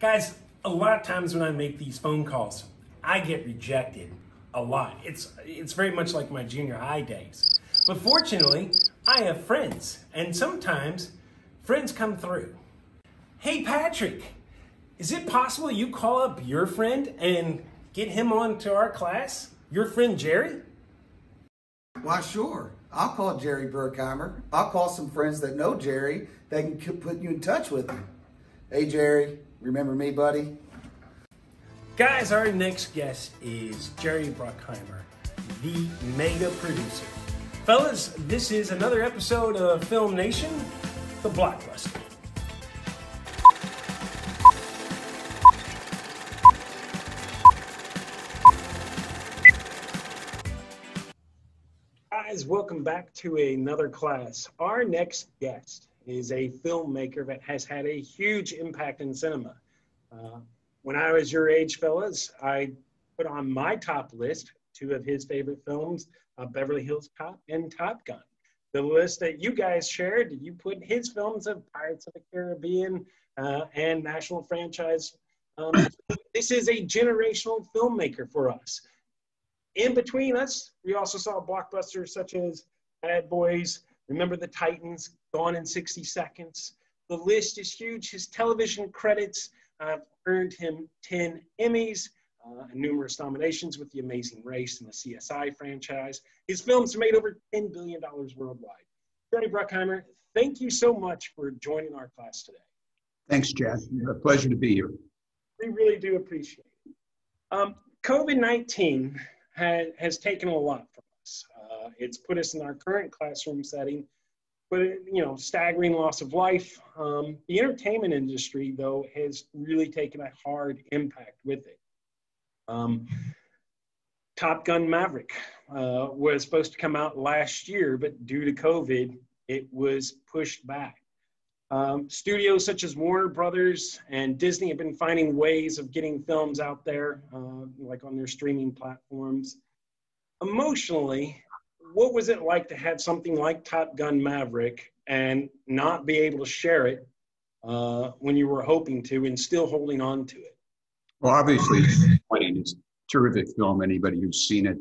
Guys, a lot of times when I make these phone calls, I get rejected a lot. It's it's very much like my junior high days. But fortunately, I have friends, and sometimes friends come through. Hey Patrick, is it possible you call up your friend and get him on to our class? Your friend Jerry? Why, sure. I'll call Jerry Bruckheimer. I'll call some friends that know Jerry. They can put you in touch with him. Hey, Jerry, remember me, buddy? Guys, our next guest is Jerry Bruckheimer, the mega producer. Fellas, this is another episode of Film Nation, the blockbuster. Guys, welcome back to another class. Our next guest is a filmmaker that has had a huge impact in cinema. Uh, when I was your age, fellas, I put on my top list two of his favorite films, uh, Beverly Hills Cop and Top Gun. The list that you guys shared, you put his films of Pirates of the Caribbean uh, and national franchise. Um, this is a generational filmmaker for us. In between us, we also saw blockbusters such as Bad Boys, Remember the Titans, Gone in 60 Seconds. The list is huge. His television credits uh, earned him 10 Emmys uh, and numerous nominations with The Amazing Race and the CSI franchise. His films made over $10 billion worldwide. Jerry Bruckheimer, thank you so much for joining our class today. Thanks, Jeff. It's a pleasure to be here. We really do appreciate it. Um, COVID 19 has taken a lot from us. Uh, it's put us in our current classroom setting but you know, staggering loss of life. Um, the entertainment industry, though, has really taken a hard impact with it. Um, Top Gun Maverick uh, was supposed to come out last year, but due to COVID, it was pushed back. Um, studios such as Warner Brothers and Disney have been finding ways of getting films out there, uh, like on their streaming platforms. Emotionally, what was it like to have something like Top Gun Maverick and not be able to share it uh, when you were hoping to and still holding on to it? Well, obviously, it's a terrific film. Anybody who's seen it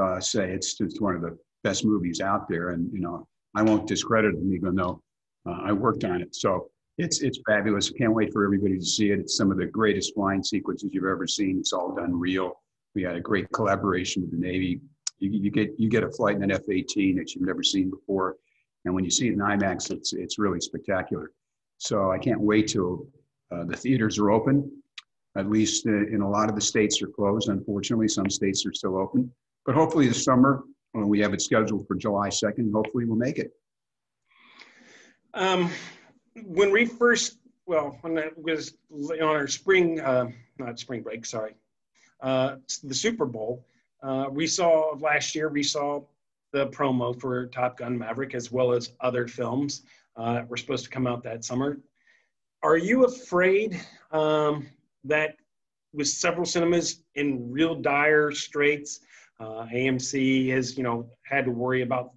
uh, say it's just one of the best movies out there. And, you know, I won't discredit it, even though uh, I worked on it. So it's, it's fabulous. Can't wait for everybody to see it. It's some of the greatest flying sequences you've ever seen. It's all done real. We had a great collaboration with the Navy you, you get you get a flight in an F-18 that you've never seen before, and when you see it in IMAX, it's it's really spectacular. So I can't wait till uh, the theaters are open. At least uh, in a lot of the states are closed. Unfortunately, some states are still open. But hopefully this summer, when we have it scheduled for July 2nd, hopefully we'll make it. Um, when we first, well, when it was on our spring, uh, not spring break, sorry, uh, the Super Bowl, uh, we saw last year, we saw the promo for Top Gun Maverick as well as other films uh, were supposed to come out that summer. Are you afraid um, that with several cinemas in real dire straits, uh, AMC has you know had to worry about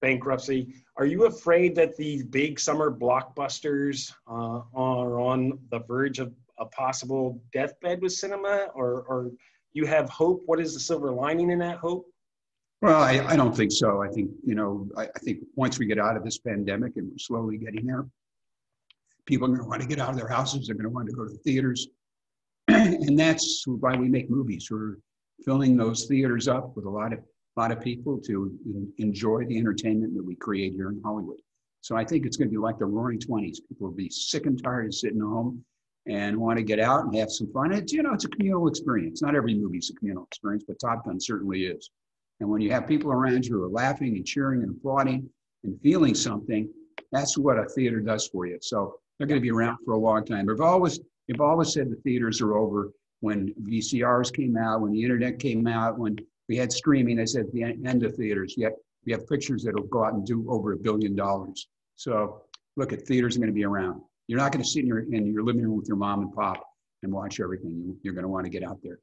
bankruptcy. Are you afraid that these big summer blockbusters uh, are on the verge of a possible deathbed with cinema, or, or you have hope. What is the silver lining in that hope? Well, I, I don't think so. I think, you know, I, I think once we get out of this pandemic and we're slowly getting there, people are going to want to get out of their houses. They're going to want to go to the theaters. and that's why we make movies. We're filling those theaters up with a lot of, a lot of people to enjoy the entertainment that we create here in Hollywood. So I think it's going to be like the roaring 20s. People will be sick and tired of sitting at home and want to get out and have some fun. It's, you know, it's a communal experience. Not every movie is a communal experience, but Top Gun certainly is. And when you have people around you who are laughing and cheering and applauding and feeling something, that's what a theater does for you. So they're going to be around for a long time. I've always, I've always said the theaters are over when VCRs came out, when the internet came out, when we had streaming. I said the end of theaters. Yet we have pictures that'll go out and do over a billion dollars. So look at theaters are going to be around. You're not going to sit in your, in your living room with your mom and pop and watch everything. You, are going to want to get out there.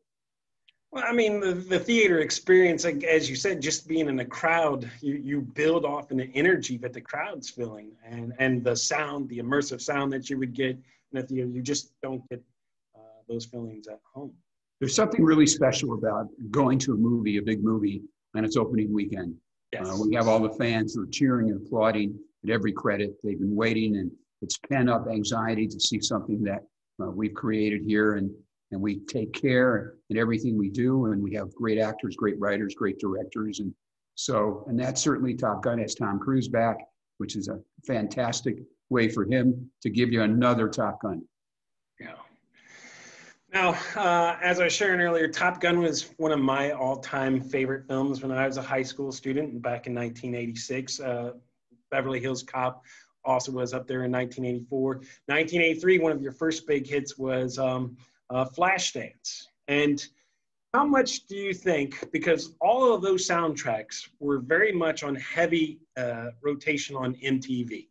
Well, I mean, the, the theater experience, like, as you said, just being in a crowd, you, you build off in the energy that the crowd's feeling and, and the sound, the immersive sound that you would get in a theater. You just don't get uh, those feelings at home. There's something really special about going to a movie, a big movie, on its opening weekend. Yes. Uh, we have all the fans who are cheering and applauding at every credit. They've been waiting, and it's pent up anxiety to see something that uh, we've created here. And, and we take care in everything we do. And we have great actors, great writers, great directors. And so, and that's certainly Top Gun has Tom Cruise back, which is a fantastic way for him to give you another Top Gun. Yeah. Now, uh, as I was sharing earlier, Top Gun was one of my all-time favorite films when I was a high school student back in 1986. Uh, Beverly Hills Cop also was up there in 1984. 1983, one of your first big hits was um, uh, Flashdance. And how much do you think, because all of those soundtracks were very much on heavy uh, rotation on MTV,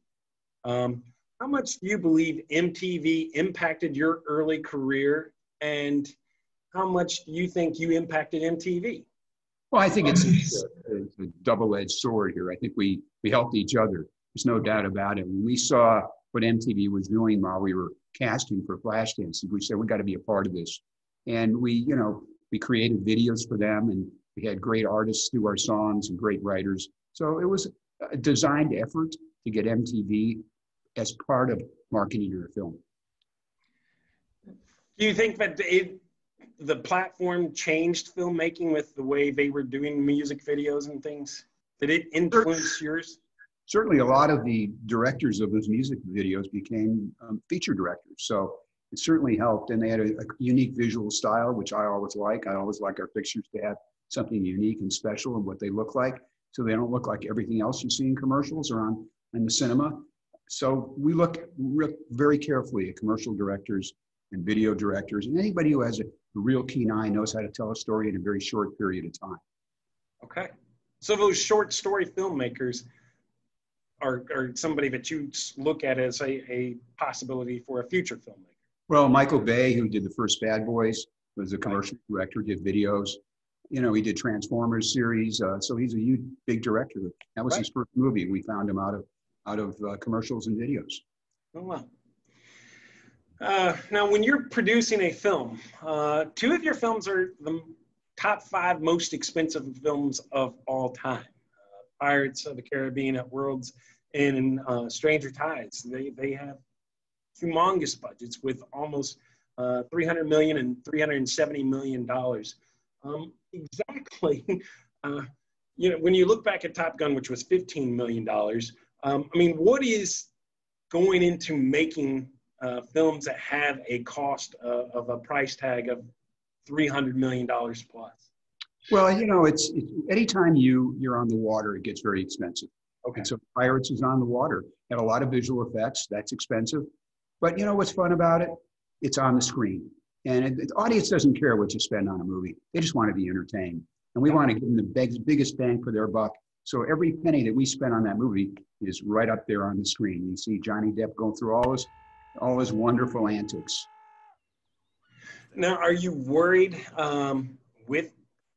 um, how much do you believe MTV impacted your early career and how much do you think you impacted MTV? Well, I think it's a, it's a double-edged sword here. I think we we helped each other. There's no doubt about it. When we saw what MTV was doing while we were casting for Flashdance, we said we got to be a part of this, and we, you know, we created videos for them, and we had great artists do our songs and great writers. So it was a designed effort to get MTV as part of marketing your film. Do you think that it, the platform changed filmmaking with the way they were doing music videos and things? Did it influence yours? Certainly, a lot of the directors of those music videos became um, feature directors. So it certainly helped. And they had a, a, unique visual style, which I always like. I always like our pictures to have something unique and special in what they look like. So they don't look like everything else you see in commercials or on in the cinema. So we look re- very carefully at commercial directors and video directors and anybody who has a, a real keen eye knows how to tell a story in a very short period of time. Okay. So those short story filmmakers are, are somebody that you look at as a, a possibility for a future filmmaker. Well, Michael Bay, who did the first Bad Boys, was a commercial director, did videos. You know, he did Transformers series. Uh, so he's a huge, big director. That was right. his first movie. We found him out of out of uh, commercials and videos. Oh wow. Uh, now, when you're producing a film, uh, two of your films are the top five most expensive films of all time. Pirates of the Caribbean at World's and uh, Stranger Tides. They, they have humongous budgets with almost uh, 300 million and 370 million dollars. Um, exactly. Uh, you know, when you look back at Top Gun, which was 15 million dollars, um, I mean, what is going into making uh, films that have a cost uh, of a price tag of 300 million dollars plus? Well, you know, it's, it's anytime you you're on the water, it gets very expensive. Okay. And so Pirates is on the water. Had a lot of visual effects. That's expensive. But you know what's fun about it? It's on the screen. And it, the audience doesn't care what you spend on a movie. They just want to be entertained. And we want to give them the big, biggest bang for their buck. So every penny that we spend on that movie is right up there on the screen. You see Johnny Depp going through all his, all his wonderful antics. Now, are you worried um, with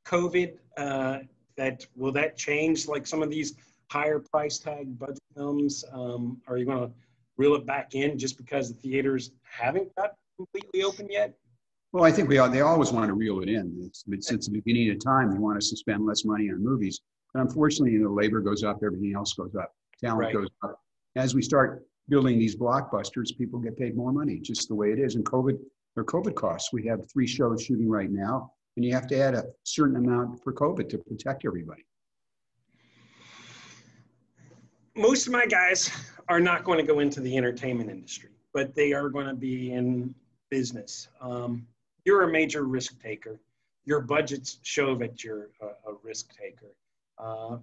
COVID uh, that will that change like some of these higher price tag budget films? Um, are you going to reel it back in just because the theaters haven't got completely open yet? Well, I think we all, they always want to reel it in. It's, it's, since the beginning of time, they want us to spend less money on movies. But unfortunately, you know, labor goes up, everything else goes up, talent right. goes up. As we start building these blockbusters, people get paid more money, just the way it is. And COVID, or COVID costs. We have three shows shooting right now, and you have to add a certain amount for COVID to protect everybody most of my guys are not going to go into the entertainment industry, but they are going to be in business. Um, you're a major risk taker. Your budgets show that you're a, a risk taker. Uh,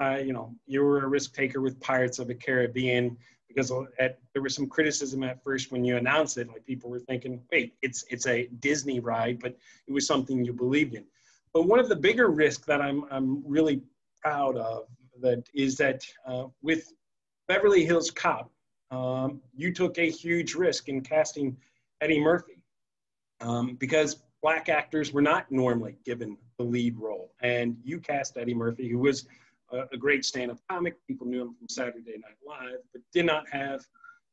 uh, you know, you were a risk taker with Pirates of the Caribbean because at, there was some criticism at first when you announced it. Like people were thinking, wait, it's it's a Disney ride, but it was something you believed in. But one of the bigger risks that I'm I'm really proud of that is that uh, with Beverly Hills Cop, um, you took a huge risk in casting Eddie Murphy um, because black actors were not normally given the lead role. And you cast Eddie Murphy, who was a, great stand up comic. People knew him from Saturday Night Live, but did not have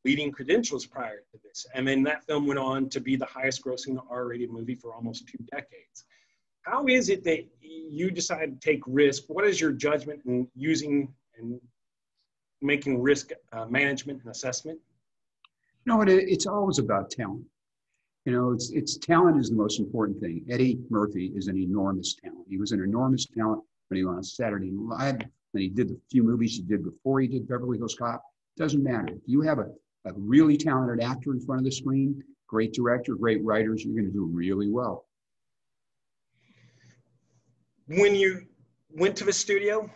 leading credentials prior to this. And then that film went on to be the highest grossing R rated movie for almost two decades. How is it that you decide to take risk? What is your judgment in using and making risk uh, management and assessment? You know, it, it's always about talent. You know, it's, it's talent is the most important thing. Eddie Murphy is an enormous talent. He was an enormous talent when he on Saturday Night Live, when he did the few movies he did before he did Beverly Hills Cop. Doesn't matter. If you have a, a really talented actor in front of the screen, great director, great writers, you're going to do really well. When you went to the studio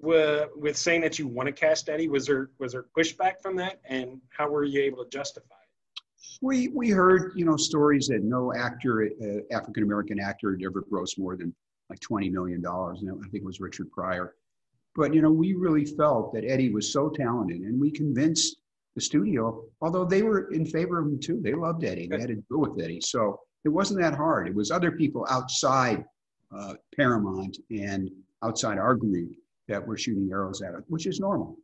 with, with saying that you want to cast Eddie, was there was there pushback from that, and how were you able to justify it? We we heard you know stories that no actor, uh, African American actor, had ever grossed more than like twenty million dollars, and I think it was Richard Pryor. But you know, we really felt that Eddie was so talented, and we convinced the studio, although they were in favor of him too. They loved Eddie. They had to deal with Eddie, so it wasn't that hard. It was other people outside uh, Paramount and outside our group that were shooting arrows at it, which is normal.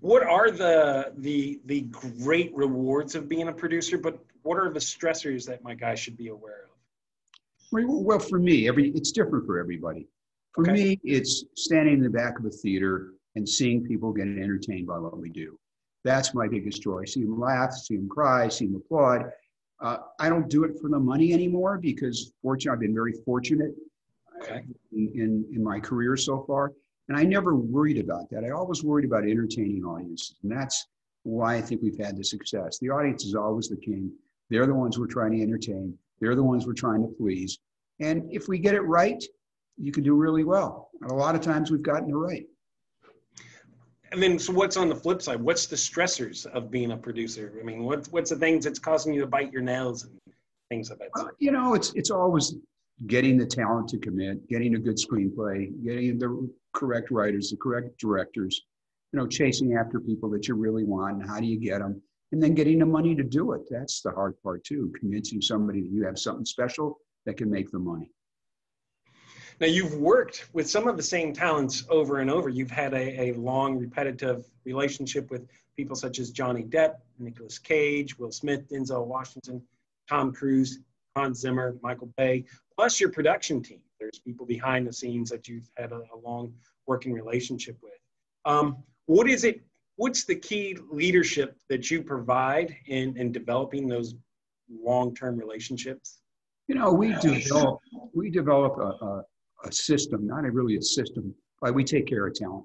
What are the the the great rewards of being a producer? But what are the stressors that my guys should be aware of? Well, for me, every it's different for everybody. For okay. me, it's standing in the back of a theater and seeing people get entertained by what we do. That's my biggest joy. See them laugh, see them cry, see them applaud. Uh, I don't do it for the money anymore because fortunately, I've been very fortunate okay. in, in, in my career so far. And I never worried about that. I always worried about entertaining audiences. And that's why I think we've had the success. The audience is always the king. They're the ones we're trying to entertain. They're the ones we're trying to please. And if we get it right, you can do really well. And a lot of times we've gotten it right. And then, so what's on the flip side? What's the stressors of being a producer? I mean, what's what's the things that's causing you to bite your nails and things of that sort? You know, it's it's always getting the talent to commit, getting a good screenplay, getting the correct writers, the correct directors. You know, chasing after people that you really want, and how do you get them? And then getting the money to do it. That's the hard part too. Convincing somebody that you have something special that can make the money. Now, you've worked with some of the same talents over and over. You've had a, a long, repetitive relationship with people such as Johnny Depp, Nicolas Cage, Will Smith, Denzel Washington, Tom Cruise, Hans Zimmer, Michael Bay, plus your production team. There's people behind the scenes that you've had a, a long working relationship with. Um, what is it? What's the key leadership that you provide in, in developing those long-term relationships? You know, we develop we develop a, a, a system, not a, really a system, but we take care of talent.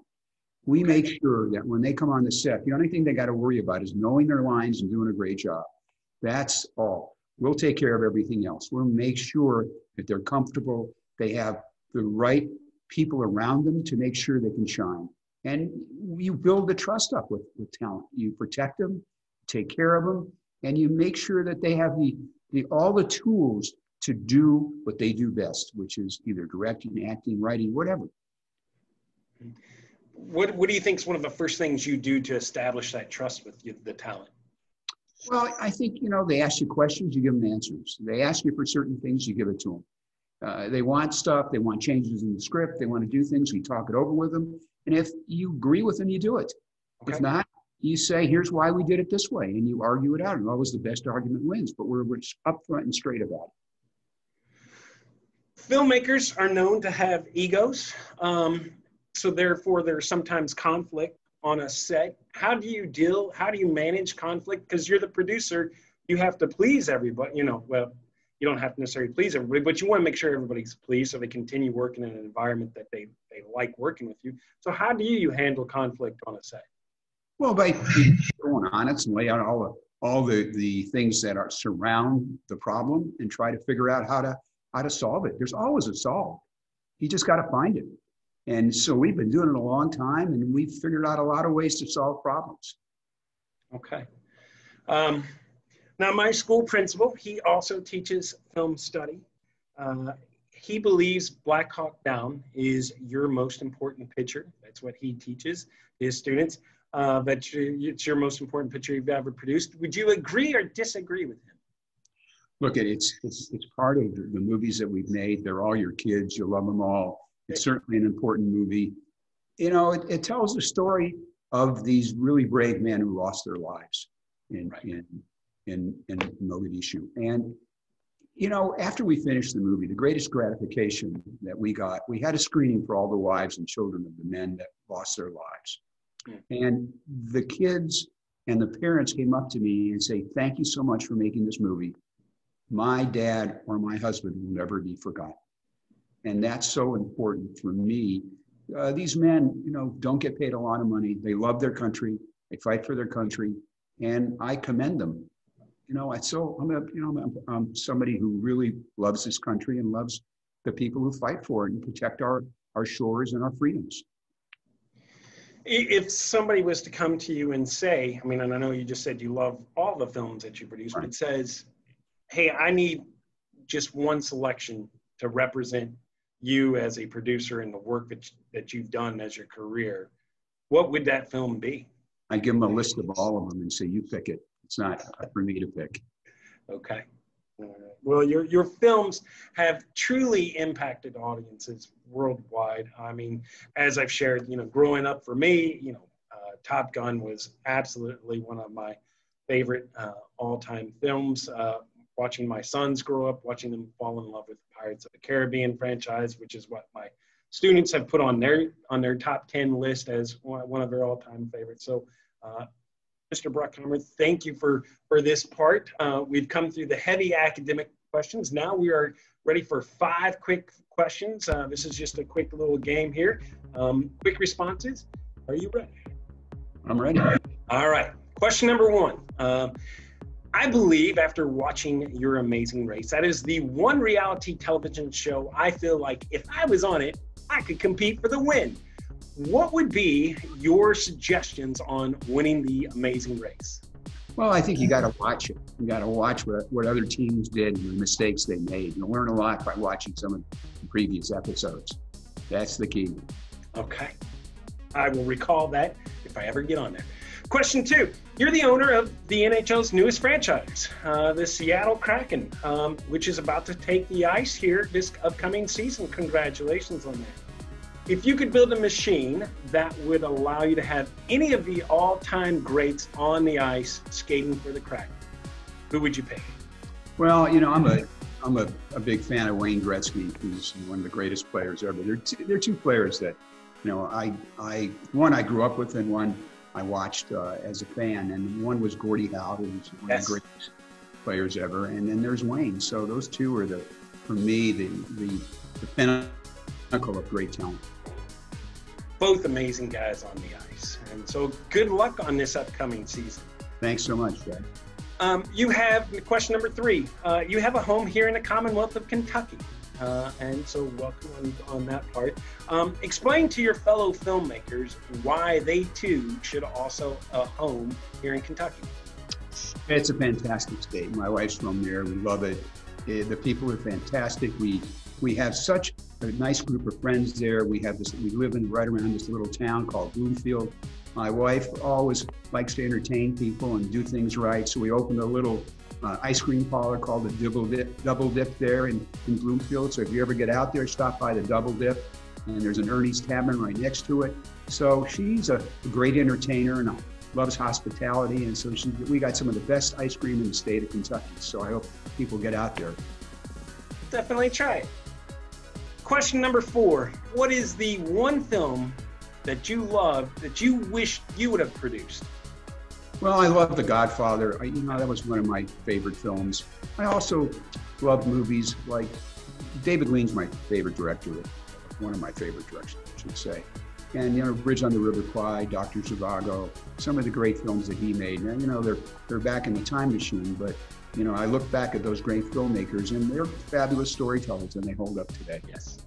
We make sure that when they come on the set, the only thing they got to worry about is knowing their lines and doing a great job. That's all. We'll take care of everything else. We'll make sure that they're comfortable, they have the right people around them to make sure they can shine. And you build the trust up with, with talent. You protect them, take care of them, and you make sure that they have the, the all the tools to do what they do best, which is either directing, acting, writing, whatever. What, what do you think is one of the first things you do to establish that trust with you, the talent? Well, I think, you know, they ask you questions, you give them answers. They ask you for certain things, you give it to them. Uh, they want stuff, they want changes in the script, they want to do things, we talk it over with them. And if you agree with them, you do it. Okay. If not, you say, here's why we did it this way, and you argue it out. And always the best argument wins, but we're, we're upfront and straight about it filmmakers are known to have egos, um, so therefore there's sometimes conflict on a set. How do you deal? How do you manage conflict? Because you're the producer, you have to please everybody. You know, well, you don't have to necessarily please everybody, but you want to make sure everybody's pleased so they continue working in an environment that they they like working with you. So how do you handle conflict on a set? Well, by being honest and lay out all the all the the things that are surround the problem and try to figure out how to how to solve it. There's always a solve. You just got to find it. And so we've been doing it a long time and we've figured out a lot of ways to solve problems. Okay. Um, now, my school principal, he also teaches film study. Uh, he believes Black Hawk Down is your most important picture. That's what he teaches his students. Uh, that it's your most important picture you've ever produced. Would you agree or disagree with him? look at it's it's it's part of the movies that we've made. They're all your kids. You love them all. It's certainly an important movie. You know, it, it tells the story of these really brave men who lost their lives in, Right. in, in, in Mogadishu. And, you know, after we finished the movie, the greatest gratification that we got, we had a screening for all the wives and children of the men that lost their lives. And the kids and the parents came up to me and say, thank you so much for making this movie. My dad or my husband will never be forgotten. And that's so important for me. Uh, these men, you know, don't get paid a lot of money. They love their country. They fight for their country, and I commend them. You know, I so I'm a, you know I'm, I'm somebody who really loves this country and loves the people who fight for it and protect our our shores and our freedoms. If somebody was to come to you and say, I mean, and I know you just said you love all the films that you produce, but it says, hey, I need just one selection to represent you as a producer and the work that, that you've done as your career, what would that film be? I give them a list of all of them and say, you pick it. It's not for me to pick. Okay. Well, your your films have truly impacted audiences worldwide. I mean, as I've shared, you know, growing up for me, you know, uh, Top Gun was absolutely one of my favorite uh, all-time films. Uh, watching my sons grow up, watching them fall in love with Pirates of the Caribbean franchise, which is what my students have put on their on their top 10 list as one, one of their all-time favorites. So uh, Mr. Bruckheimer, thank you for, for this part. Uh, we've come through the heavy academic questions. Now we are ready for five quick questions. Uh, this is just a quick little game here. Um, quick responses. Are you ready? I'm ready. All right. Question number one. Um, I believe after watching Your Amazing Race, that is the one reality television show I feel like if I was on it, I could compete for the win. What would be your suggestions on winning the Amazing Race? Well, I think you got to watch it. You got to watch what, what other teams did and the mistakes they made. You learn a lot by watching some of the previous episodes. That's the key. Okay. I will recall that if I ever get on there. Question two You're the owner of the NHL's newest franchise, uh, the Seattle Kraken, um, which is about to take the ice here this upcoming season. Congratulations on that. If you could build a machine that would allow you to have any of the all time greats on the ice skating for the Kraken, who would you pick? Well, you know, I'm a I'm a, a big fan of Wayne Gretzky, who's one of the greatest players ever. There are, two, they're two players that, you know, I I one I grew up with and one I watched uh, as a fan, and one was Gordie Howe, who's one Yes. of the greatest players ever, and then there's Wayne. So those two are the, for me, the the, the pinnacle of great talent. Both amazing guys on the ice. And so good luck on this upcoming season. Thanks so much, Fred. Um, you have question number three. Uh, you have a home here in the Commonwealth of Kentucky, uh, and so welcome on, on that part. Um, explain to your fellow filmmakers why they too should also a home here in Kentucky. It's a fantastic state. My wife's from there. We love it. Eh, The people are fantastic. We we have such a nice group of friends there. We have this. We live in right around this little town called Bloomfield. My wife always likes to entertain people and do things right. So we opened a little uh, ice cream parlor called the Double Dip, Double Dip there in, in Bloomfield. So if you ever get out there, stop by the Double Dip. And there's an Ernie's Tavern right next to it. So she's a great entertainer and loves hospitality. And so she, we got some of the best ice cream in the state of Kentucky. So I hope people get out there. Definitely try it. Question number four What is the one film that you love that you wish you would have produced? Well, I love The Godfather. I, you know, that was one of my favorite films. I also love movies like David Lean's my favorite director, one of my favorite directors, I should say. And you know, Bridge on the River Kwai, Doctor Zhivago, some of the great films that he made. Now you know, they're they're back in the time machine, but you know, I look back at those great filmmakers, and they're fabulous storytellers, and they hold up today. Yes.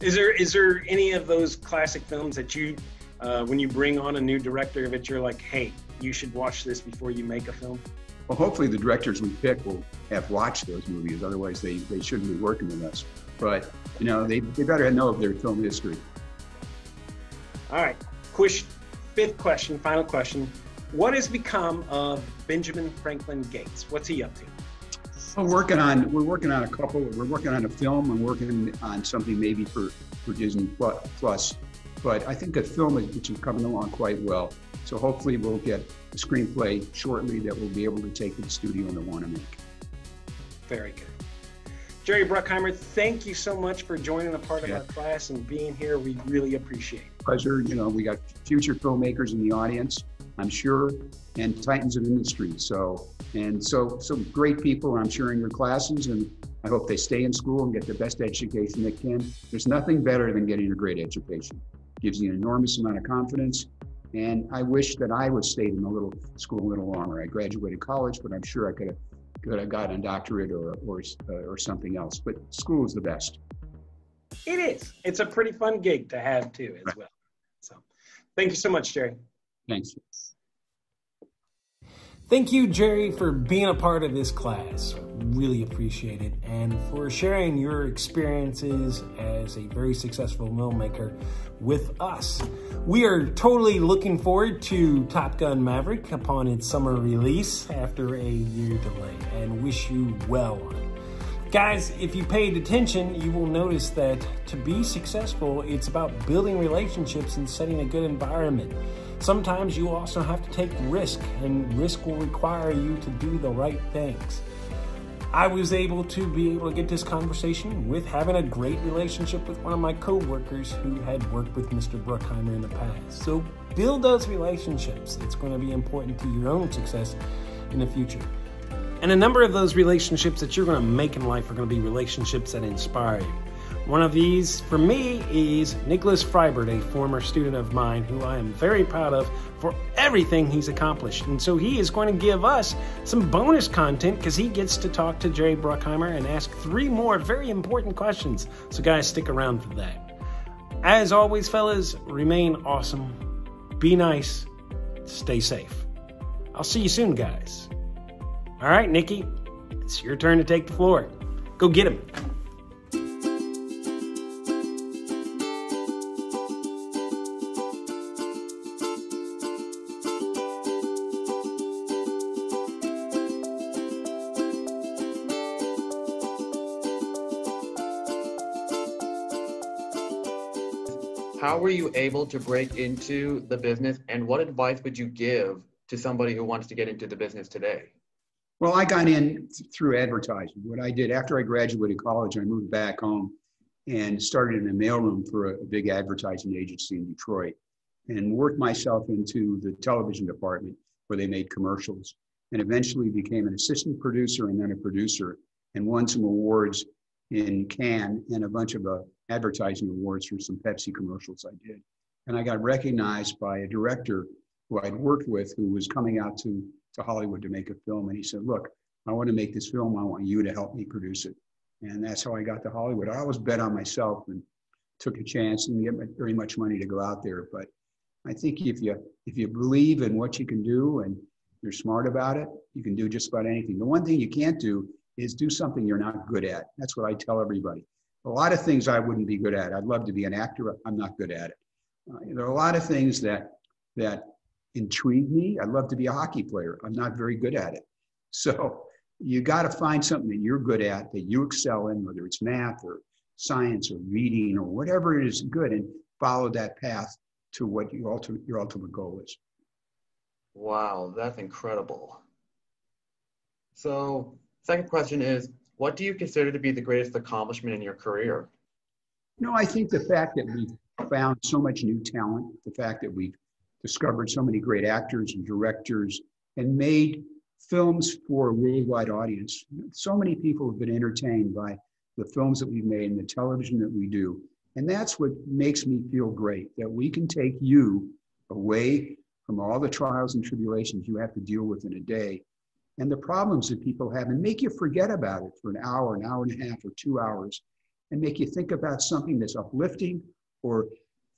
Is there is there any of those classic films that you, uh, when you bring on a new director, that you're like, hey, you should watch this before you make a film? Well, hopefully the directors we pick will have watched those movies. Otherwise, they, they shouldn't be working with us. But, you know, they, they better know of their film history. All right. Quish, fifth question, final question. What has become of Benjamin Franklin Gates? What's he up to? We're working on we're working on a couple. We're working on a film. and working on something maybe for for Disney Plus. But I think a film is, which is coming along quite well. So hopefully we'll get a screenplay shortly that we'll be able to take to the studio and want to make. Very good. Jerry Bruckheimer, thank you so much for joining a part of yeah. our class and being here. We really appreciate it. Pleasure. You know, we got future filmmakers in the audience, I'm sure, and titans of industry. So, and so, some great people, I'm sure, in your classes, and I hope they stay in school and get the best education they can. There's nothing better than getting a great education. It gives you an enormous amount of confidence. And I wish that I would stayed in the little school a little longer. I graduated college, but I'm sure I could have could have gotten a doctorate or or uh, or something else. But school is the best. It is. It's a pretty fun gig to have too, as right. well. So, thank you so much, Jerry. Thanks. Thank you, Jerry, for being a part of this class. Really appreciate it. And for sharing your experiences as a very successful filmmaker with us. We are totally looking forward to Top Gun Maverick upon its summer release after a year delay and wish you well on it. Guys, if you paid attention, you will notice that to be successful, it's about building relationships and setting a good environment. Sometimes you also have to take risk, and risk will require you to do the right things. I was able to be able to get this conversation with having a great relationship with one of my coworkers who had worked with Mr. Bruckheimer in the past. So build those relationships. It's going to be important to your own success in the future. And a number of those relationships that you're going to make in life are going to be relationships that inspire you. One of these, for me, is Nicholas Friebert, a former student of mine who I am very proud of for everything he's accomplished. And so he is going to give us some bonus content because he gets to talk to Jerry Bruckheimer and ask three more very important questions. So, guys, stick around for that. As always, fellas, remain awesome, be nice, stay safe. I'll see you soon, guys. All right, Nikki, it's your turn to take the floor. Go get him. how were you able to break into the business and what advice would you give to somebody who wants to get into the business today? Well, I got in through advertising. What I did after I graduated college, I moved back home and started in a mailroom for a, big advertising agency in Detroit and worked myself into the television department where they made commercials and eventually became an assistant producer and then a producer and won some awards in Cannes and a bunch of uh, advertising awards for some Pepsi commercials I did. And I got recognized by a director who I'd worked with who was coming out to, to Hollywood to make a film. And he said, Look, I want to make this film. I want you to help me produce it. And that's how I got to Hollywood. I always bet on myself and took a chance and get very much money to go out there. But I think if you if you believe in what you can do and you're smart about it, you can do just about anything. The one thing you can't do is do something you're not good at. That's what I tell everybody a lot of things I wouldn't be good at. I'd love to be an actor. I'm not good at it. Uh, there are a lot of things that that intrigue me. I'd love to be a hockey player. I'm not very good at it. So you got to find something that you're good at, that you excel in, whether it's math or science or reading or whatever it is good, and follow that path to what your ultimate your ultimate goal is. Wow, that's incredible. So, second question is what do you consider to be the greatest accomplishment in your career? No, I think the fact that we've found so much new talent, the fact that we've discovered so many great actors and directors and made films for a worldwide audience. So many people have been entertained by the films that we've made and the television that we do. And that's what makes me feel great that we can take you away from all the trials and tribulations you have to deal with in a day and the problems that people have and make you forget about it for an hour, an hour and a half, or two hours, and make you think about something that's uplifting or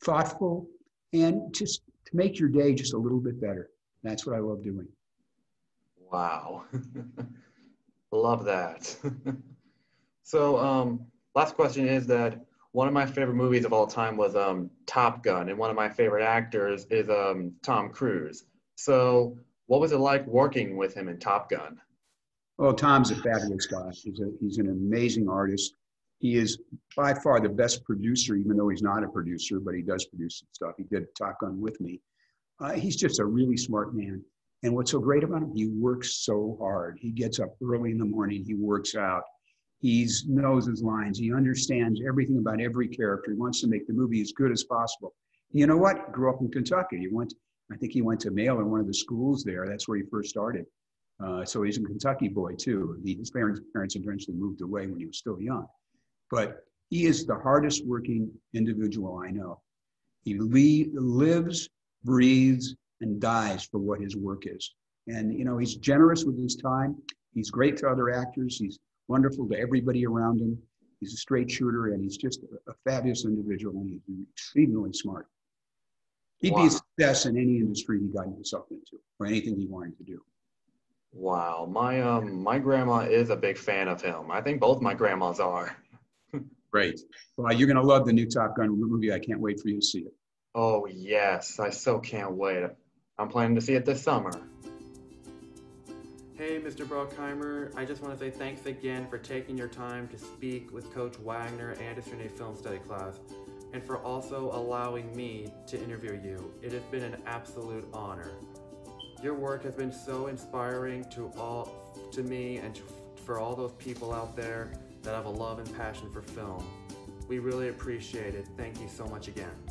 thoughtful and just to make your day just a little bit better. That's what I love doing. Wow. love that. so, um, last question is that one of my favorite movies of all time was um, Top Gun, and one of my favorite actors is um, Tom Cruise. So, what was it like working with him in Top Gun? Well, Tom's a fabulous guy. He's, a, he's an amazing artist. He is by far the best producer, even though he's not a producer, but he does produce some stuff. He did Top Gun with me. Uh, he's just a really smart man. And what's so great about him, he works so hard. He gets up early in the morning, he works out, he knows his lines, he understands everything about every character. He wants to make the movie as good as possible. You know what? Grew up in Kentucky. He went, I think he went to Male in one of the schools there. That's where he first started. Uh, so he's a Kentucky boy too. He, his parents, parents eventually moved away when he was still young. But he is the hardest working individual I know. He le- lives, breathes, and dies for what his work is. And, you know, he's generous with his time. He's great to other actors. He's wonderful to everybody around him. He's a straight shooter and he's just a, a fabulous individual and he's exceedingly smart. He'd wow. be a success in any industry he got himself into or anything he wanted to do. Wow, my um my grandma is a big fan of him. I think both my grandmas are. Great. Well, you're gonna love the new Top Gun movie. I can't wait for you to see it. Oh yes, I so can't wait. I'm planning to see it this summer. Hey, Mr. Bruckheimer, I just want to say thanks again for taking your time to speak with Coach Wagner and a Film Study class, and for also allowing me to interview you. It has been an absolute honor. Your work has been so inspiring to all, to me, and to, for all those people out there that have a love and passion for film. We really appreciate it. Thank you so much again.